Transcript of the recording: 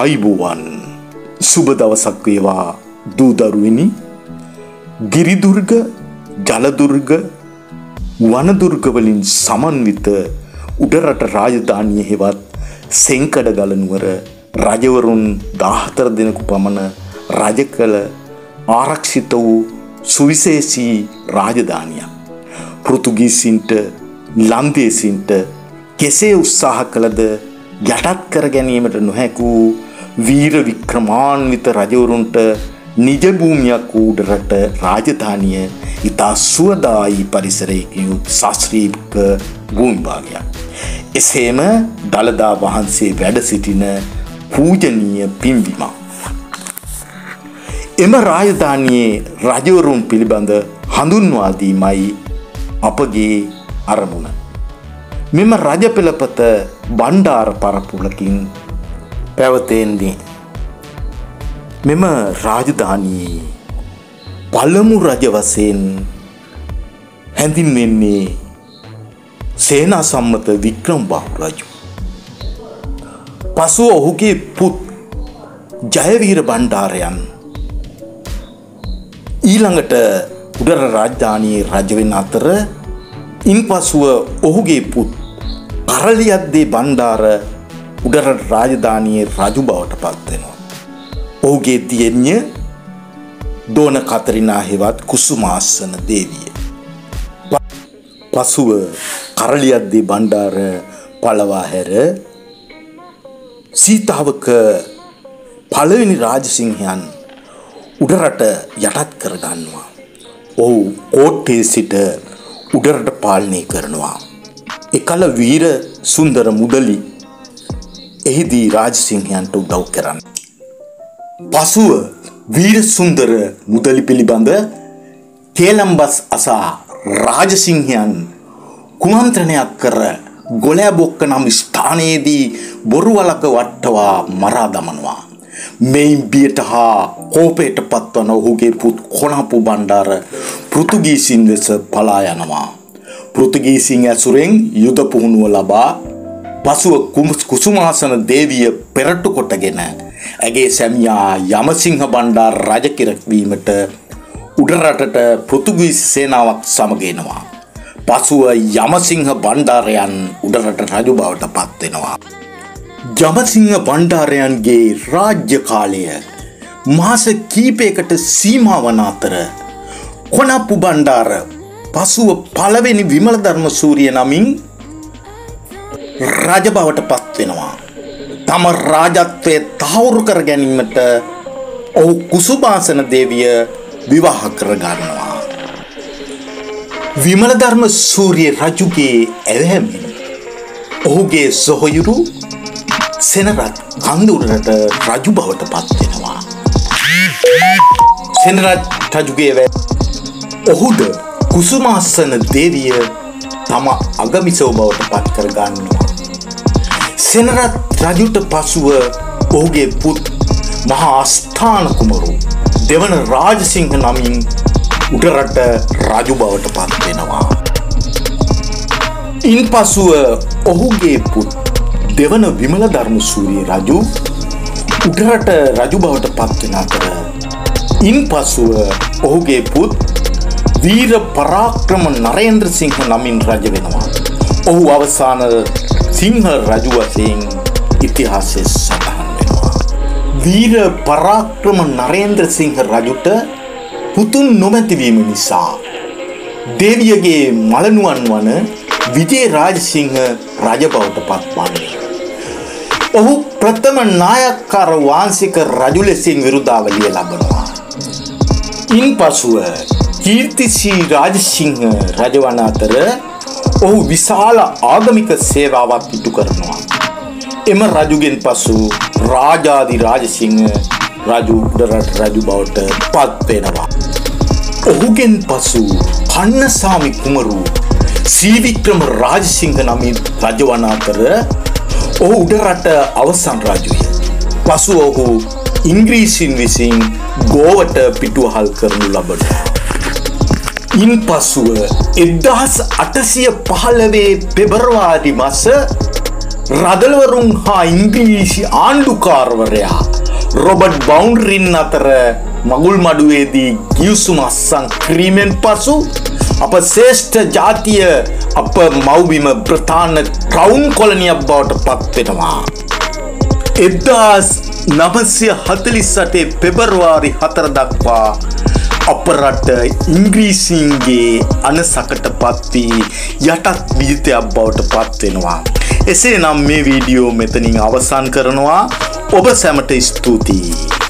අයිබුවන් සුබ දවසක් වේවා දූදරුවනි ගිරිදුර්ග ජලදුර්ග වනදුර්ගවලින් සමන්විත උඩරට රාජධානය හෙවත් සෙංකඩ ගලනුවර රජවරුන් දාහතර දෙනෙකු පමණ රජ කළ ආරක්ෂිත වූ සුවිශේෂී රාජධානියක්. පෘතුගීසින්ට ලන්දේසින්ට කෙසේ උත්සාහ කළද යටත් කර ගැනීමට නොහැකූ වීර වික්‍රමාන්විත රජවරුන්ට නිජභූමියක් වූඩරට රාජධානිය ඉතා සුවදායි පරිසරයකින් යුත් ශාස්ත්‍රීක භූමිභාගයක්. එසේම දළදා වහන්සේ වැඩ සිටින පූජනීය පින්බිමක්. එම රාජධානයේ රජවරුන් පිළිබඳ හඳුන්වාදීමයි අපගේ අරමුණ. මෙම රජ පෙළපත බණ්ඩාර පරපුලකින් පැවතෙන්නේ. මෙම රාජධානයේ පළමු රජ වසයෙන් හැඳින්වෙන්නේ සේනා සම්මත වික්‍රම් බහු රජු. පසුව ඔහුගේ පුත් ජයවීර බණ්ඩාරයන් ඊළඟට උඩර රාජධානයේ රජවෙන් අතර ඉන් පසුව ඔහුගේ පුත් කරලියද්දේ බණ්ඩාර උඩරට රාජධානයේ රජු බවට පත්වෙනවා. ඔහුගේ තියෙන්ය දෝන කතරිනා හෙවත් කුසුමාස්සන දේවිය. පසුව කරලියද්දේ බණ්ඩාර පලවා හැර සීතාවක පළවෙනි රාජසිංහයන් උඩරට යටත් කරගන්නවා. ඔහු කෝට්ටේ සිට උඩරට පාලනය කරනවා. එකල වීර සුන්දර මුදලි එහිදී රාජසිංහයන්ට උදව් කරන්න. පසුව වීර සුන්දර මුදලි පිළිබඳ තේලම්බස් අසා රාජසිංහයන් කුමන්ත්‍රණයක් කර ගොලෑ බොක්ක නම් ස්ථානයේදී බොරුවලක වට්ටවා මරා දමනවා. මෙයින් බියට හා කෝපයට පත්වන ඔහුගේ පුත් කොනපු බණ්ඩාර පෘතුගීසින් ලෙස පලා යනවා. පෘතුගීසින් ඇසුරෙන් යුද පුහුණුව ලබා පසුව කුසුමාසන දේවිය පෙරට්ටු කොටගෙන ඇගේ සැමියා යමසිංහ බණ්ඩාර් රජ කිරක්වීමට උඩරටට පෘතුගීසි සේනාවක් සමගෙනවා. පසුව යමසිංහ බණ්ඩාරයන් උඩරට රජු බවට පත්වෙනවා. ජමසිංහ බණ්ඩාරයන්ගේ රාජ්‍ය කාලය මාස කීපයකට සීමාවන අතර කොනප්පු බණ්ඩාර පසුව පළවෙනි විමල ධර්ම සූරිය නමින් රජ බවට පත්වෙනවා. තම රාජත්වය තහවුරු කර ගැනීමට ඔහු කුසුභාසන දේවිය විවාහ කරගන්නවා. විමල ධර්ම සූරිය රජුගේ ඇවහැමින් ඔහුගේ සොහොයුරු සෙනරත් කන්දුරට රජු බවට පත්වෙනවා. සෙනරත් රජුගේ ඔහුද කුසුමාස්සන දේවිය තම අගමිසව බවට පත් කරගන්නවා. සෙනරත් රජුට පසුව ඔහුගේ පුත් මහා අස්ථාන කුමරු දෙවන රාජසිංහ නමින් උඩරට රජු බවට පත්වෙනවා. ඉන් පසුව ඔහුගේ පුත් දෙවන විමල ධර්ම සූරිය රජු උඩරට රජු බවට පත්වෙන අතර ඉන් පසුව ඔහුගේ පුත් වීර පරාක්‍රම නරේන්ද්‍ර සිංහ නමින් රජ වෙනවා. ඔහු අවසාන සිංහ රජු වසයෙන් ඉතිහාසය සටහන් වෙනවා. වීර පරාක්‍රම නරේන්ද්‍ර සිංහ රජුට පුතුන් නොමැතිවීම නිසා දේවියගේ මලනුවන් වන විජේ රාජසිංහ රජ බවට පත්වන්නේ. ඔහු ප්‍රථම නායක්කාර වාංසික රජු ලෙසින් විරුදාවලිය ලබනවා. ඉන් පසුව කීර්තිසී රාජසිංහ රජවන අතර ඔහු විශාල ආගමික සේවාවක් ඉටු කරනවා. එම රජුගෙන් පසු රාජාදි රාජසිංහ රජු උඩරට රජු බවට පත්වෙනවා. ඔහුගෙන් පසු කන්නසාමි කුමරු සීවික්‍රම රාජසිංහ නමින් රජවන අතර ඔහු උඩරට අවසන් රජුය. පසු ඔහු ඉංග්‍රීසින් විසින් ගෝවට පිටුවහල් කරනු ලබනවා. ඉන් පසුව එදහස් අටසිය පහළවේ පෙබරවාරි මස රදලවරුන් හා ඉංග්‍රීසි ආණ්ඩුකාරවරයා රොබට් බෞන්රින් අතර මගුල් මඩුවේදී ගියවසුම අස්සං ක්‍රීමෙන් පසු අප ශේෂ්ඨ ජාතිය අප මව්බිම ප්‍රධාන ක්‍රවුන් කොලනියක් බවට පත්වෙනවා. එදදාස් නමසය හතලිස් සටේ පෙබරවාරි හතර දක්වා අප රට ඉංග්‍රීසින්ගේ අනසකට පත්වී යටත් විජිතයක් බවට පත්වෙනවා. එසේ නම් මේ වීඩියෝ මෙතනින් අවසන් කරනවා ඔබ සැමට ස්තුතියි.